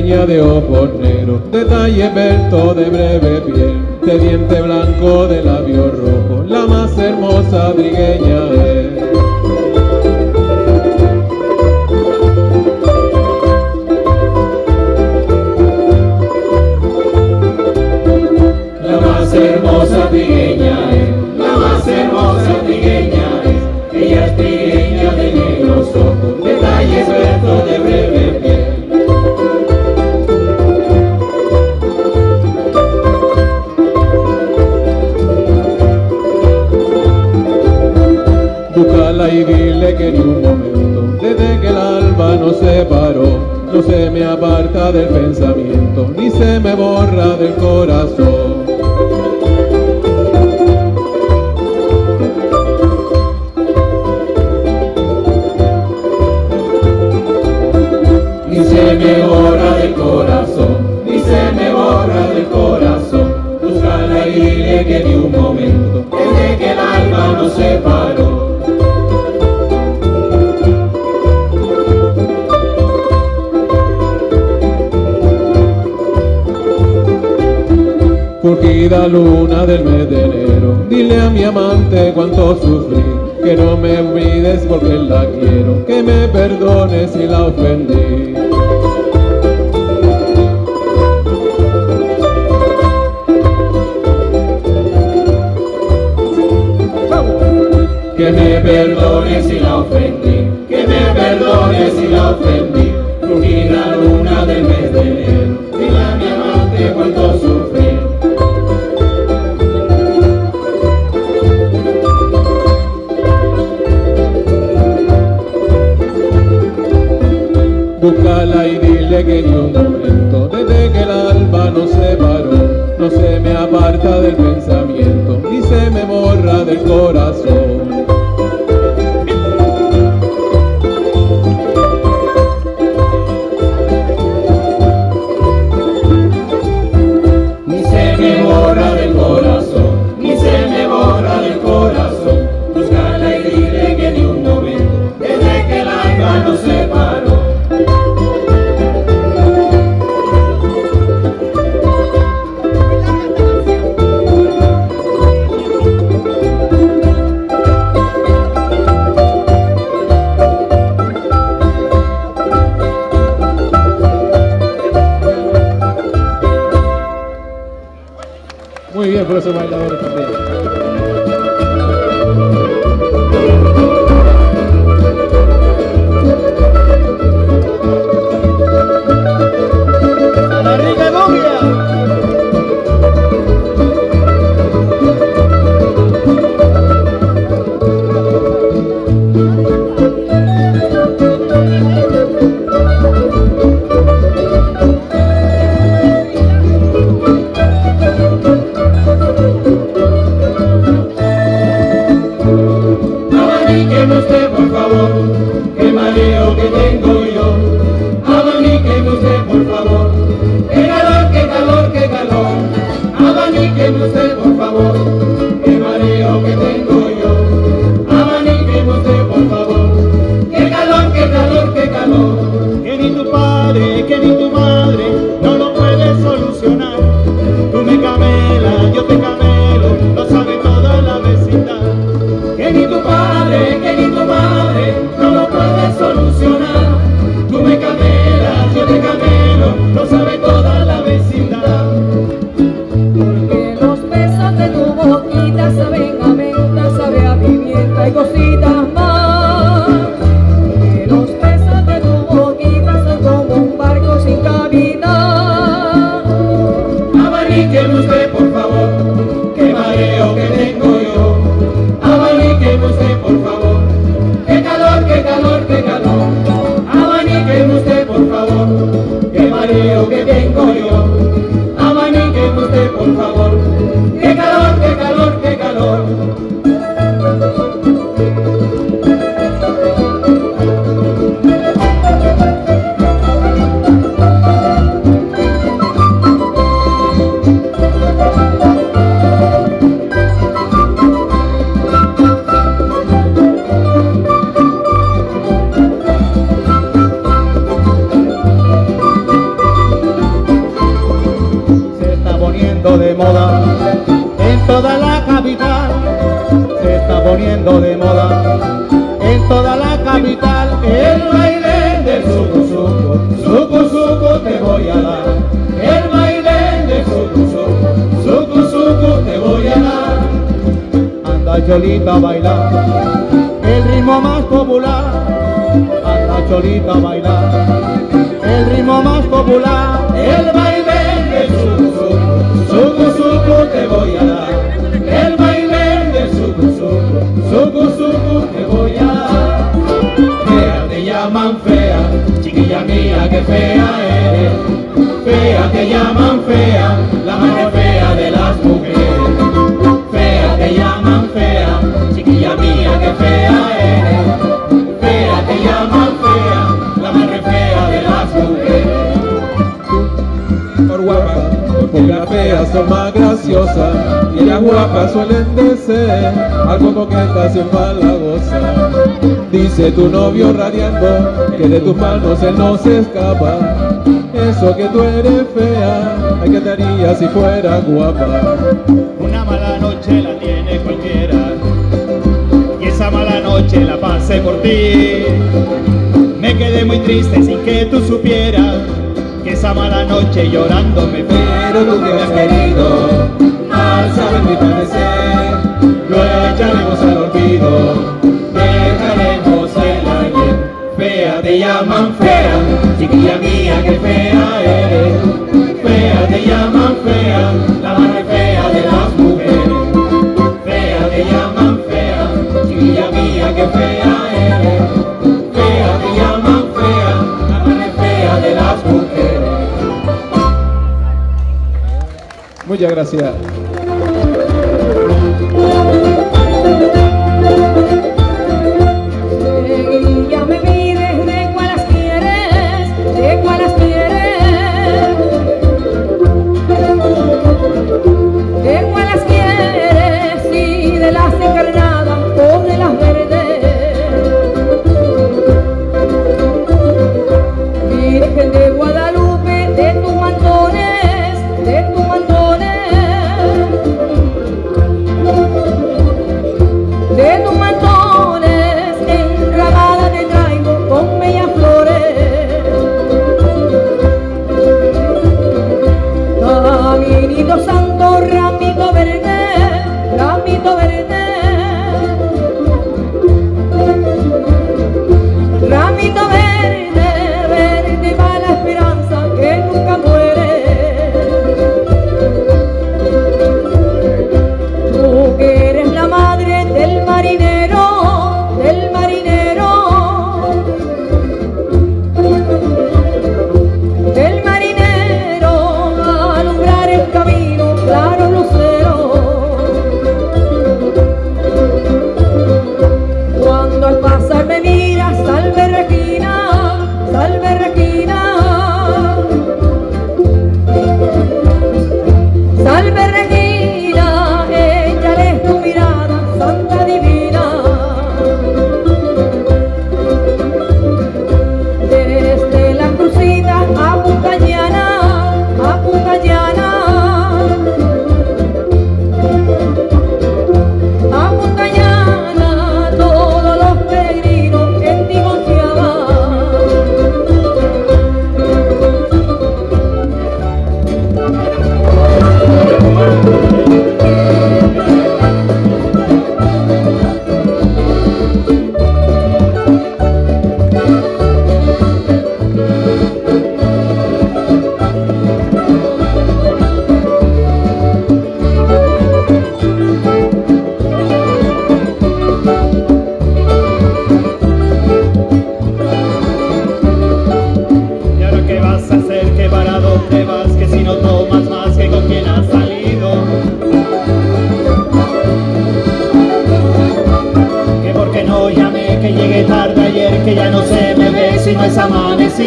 de ojos negros, detalle belto de breve piel, de diente blanco de labio rojo, la más hermosa trigueña es. y dile que ni un momento, desde que el alma nos separó, no se me aparta del pensamiento, ni se me borra del corazón. Ni se me borra Querida luna del mes de enero, dile a mi amante cuánto sufrí, que no me olvides porque la quiero, que me perdones si la ofendí. Que me perdones si la ofendí, que me perdones si la ofendí, querida luna del mes de enero. no se me aparta del pensamiento, ni se me borra del corazón. So away. Cholita a bailar, el ritmo más popular. Anda cholita a bailar, el ritmo más popular. El baile del suco suco, suco te voy a dar. El baile suco suco, suco suco te voy a dar. Fea te llaman fea, chiquilla mía que fea eres. Fea te llaman fea, la más fea de las mujeres. Fea te llaman fea, chiquilla mía que fea eres. Fea te llaman fea, la más fea de las mujeres. por guapa, porque las feas son más graciosas y las guapas suelen de ser algo coquetas y empalagosas. Dice tu novio radiando que de tus manos él no se escapa. Eso que tú eres fea, ay que te haría si fuera guapa. Una mala noche la tiene cualquiera y esa mala noche la pasé por ti. Me quedé muy triste sin que tú supieras que esa mala noche llorando me fui. Pero tú que me has querido, mal sabes mi parecer, gracias.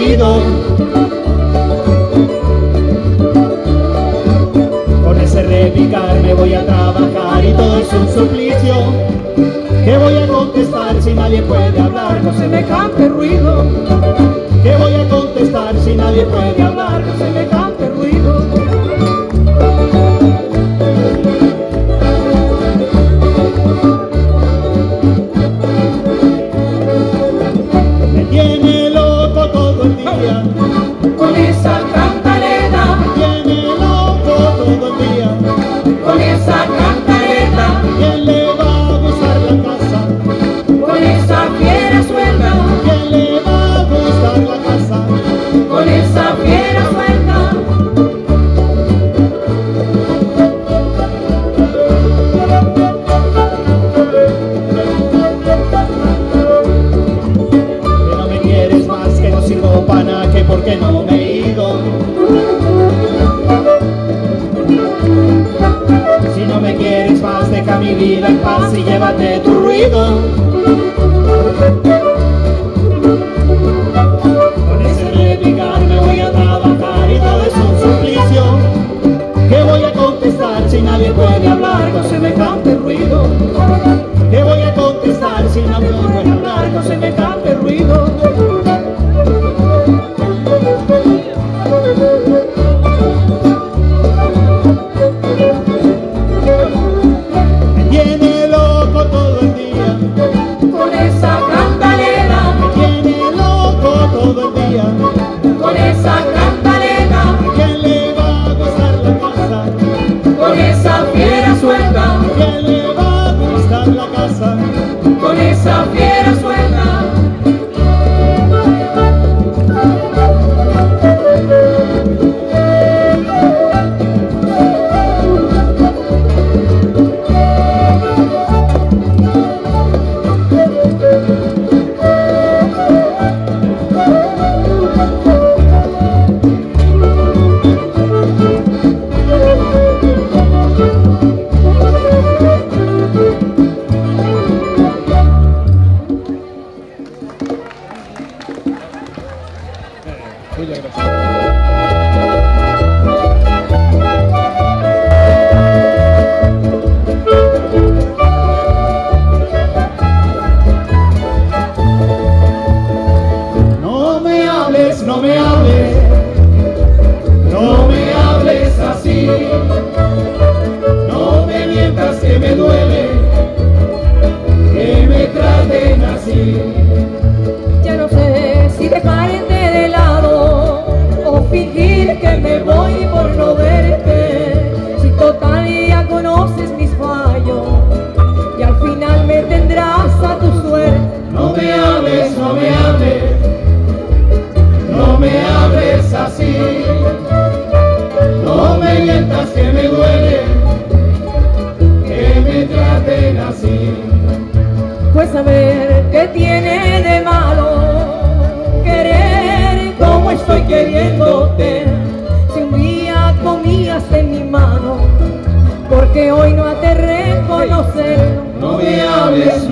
Amanecido. de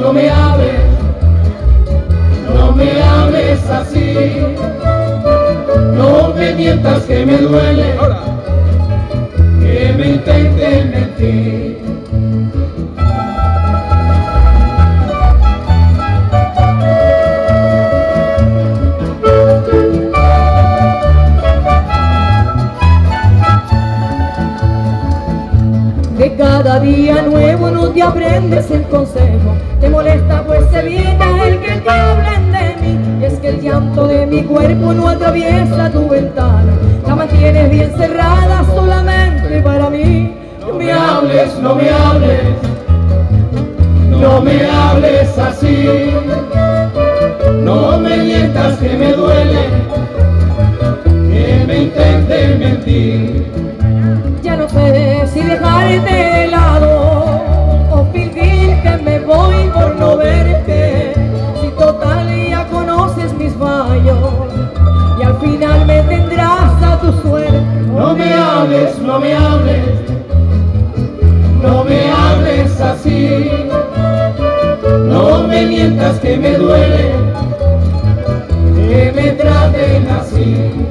No me hables, no me hables así. No me mientas que me duele, que me intenten mentir. De cada día nuevo no te aprendes el consejo que hablen de mí y es que el llanto de mi cuerpo no atraviesa tu ventana. La mantienes bien cerrada solamente para mí. No me hables, no me hables. No me hables así. No me mientas que me duele que me intentes mentir. Ya no sé si dejarte de lado o fingir que me voy No me hables, no me hables, no me hables así. No me mientas que me duele, que me traten así.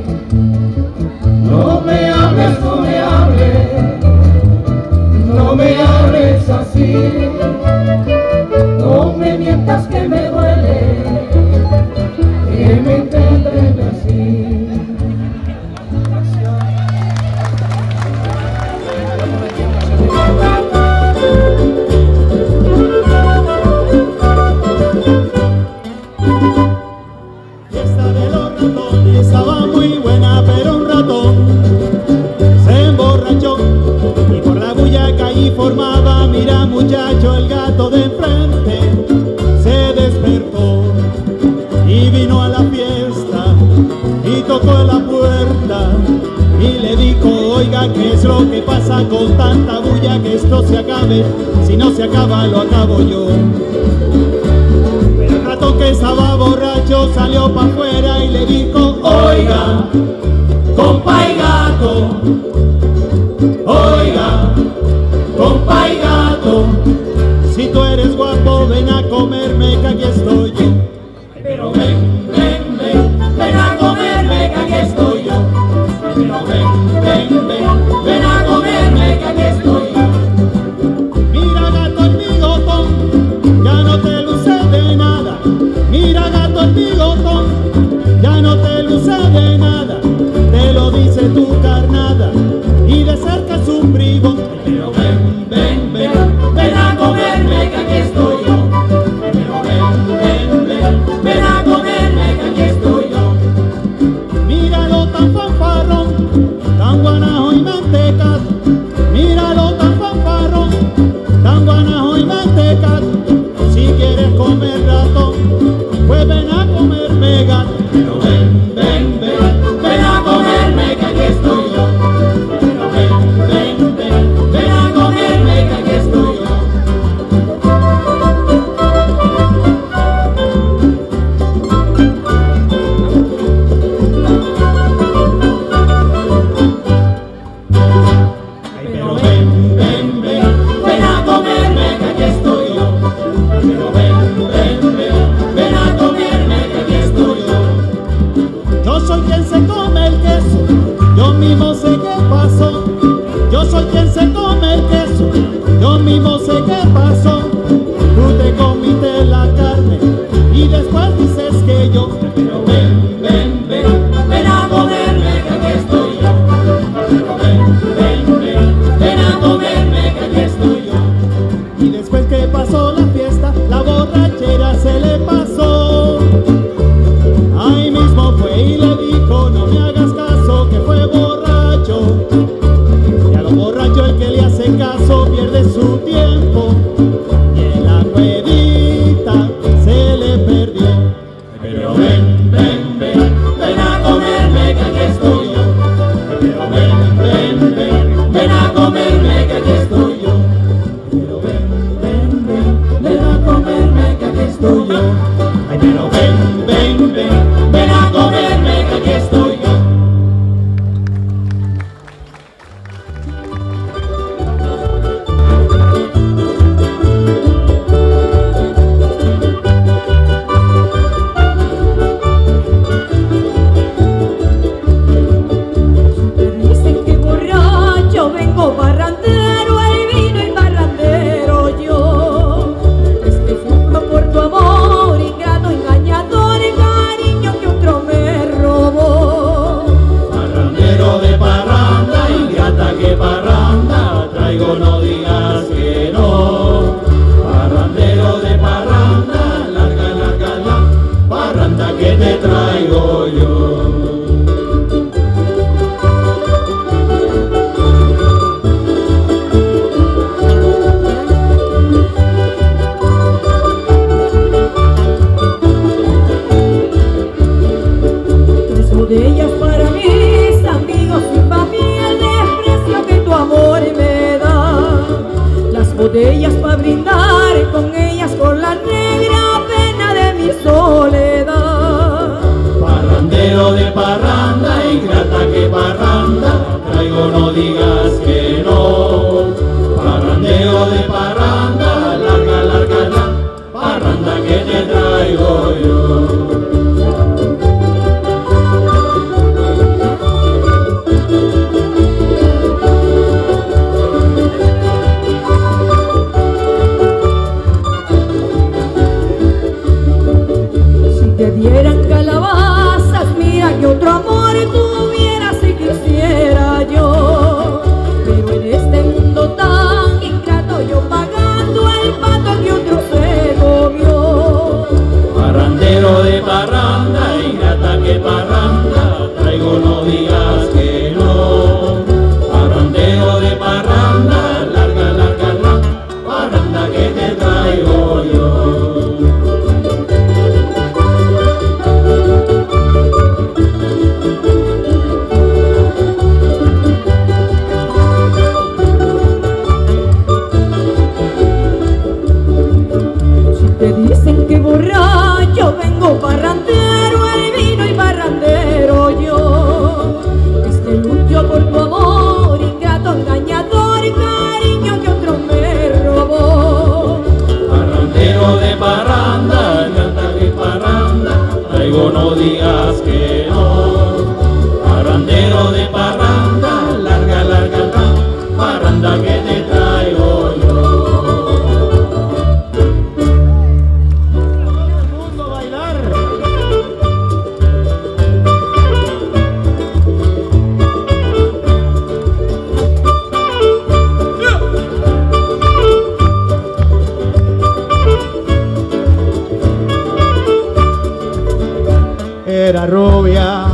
Era rubia,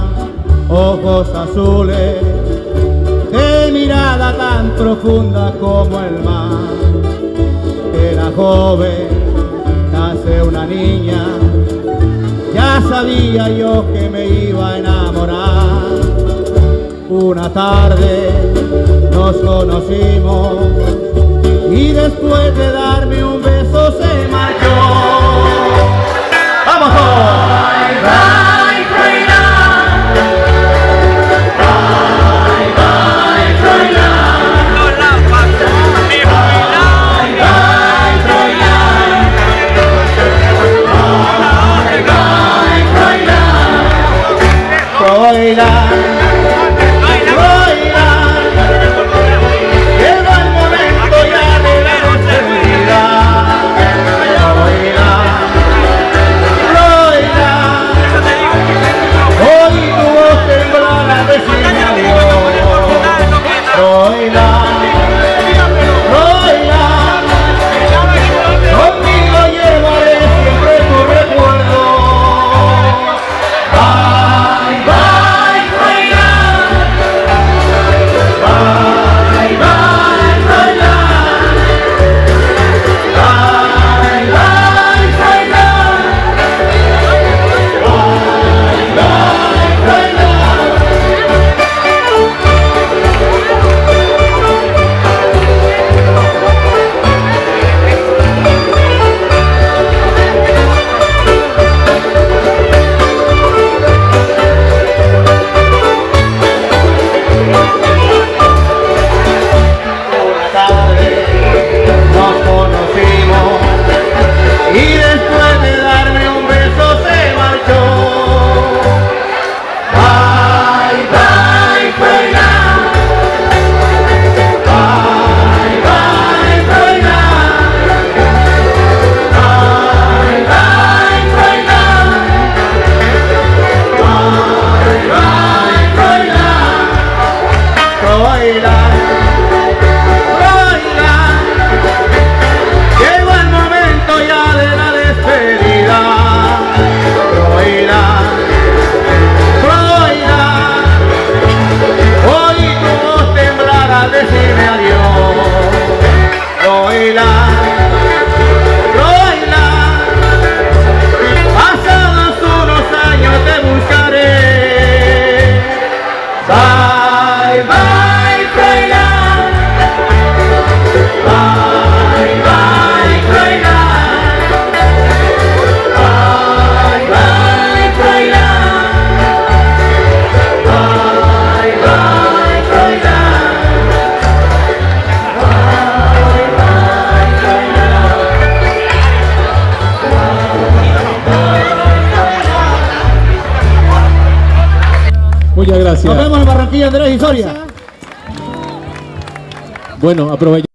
ojos azules, de mirada tan profunda como el mar. Era joven, nace una niña, ya sabía yo que me iba a enamorar. Una tarde nos conocimos y después de darme un beso se marchó. ¡Vamos! bailar. Soria. Bueno, aprovecho.